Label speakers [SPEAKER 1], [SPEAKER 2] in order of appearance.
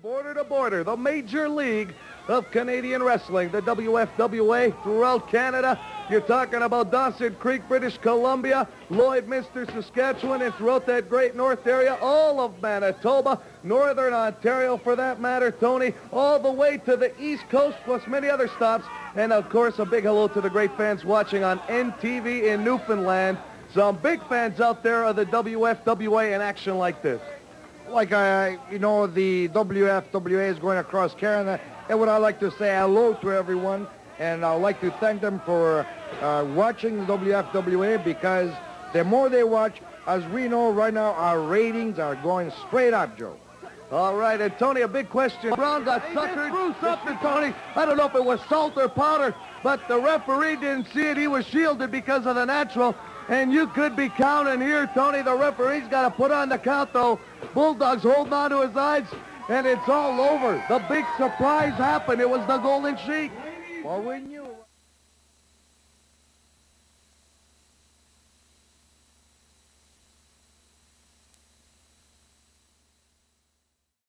[SPEAKER 1] border to border, the major league of Canadian wrestling, the WFWA throughout Canada. You're talking about Dawson Creek, British Columbia, Lloydminster, Saskatchewan, and throughout that great north area, all of Manitoba, Northern Ontario for that matter, Tony, all the way to the East Coast, plus many other stops. And of course, a big hello to the great fans watching on NTV in Newfoundland. Some big fans out there of the WFWA in action like this
[SPEAKER 2] like I, you know, the WFWA is going across Canada, and what I like to say hello to everyone, and I'd like to thank them for uh, watching the WFWA because the more they watch, as we know right now, our ratings are going straight up, Joe.
[SPEAKER 1] All right, and Tony, a big question. Brown got suckered. Bruce something, Tony. I don't know if it was salt or powder, but the referee didn't see it. He was shielded because of the natural. And you could be counting here, Tony. The referee's got to put on the count, though. Bulldog's holding on to his eyes, and it's all over. The big surprise happened. It was the Golden Sheik.
[SPEAKER 2] Well, we knew.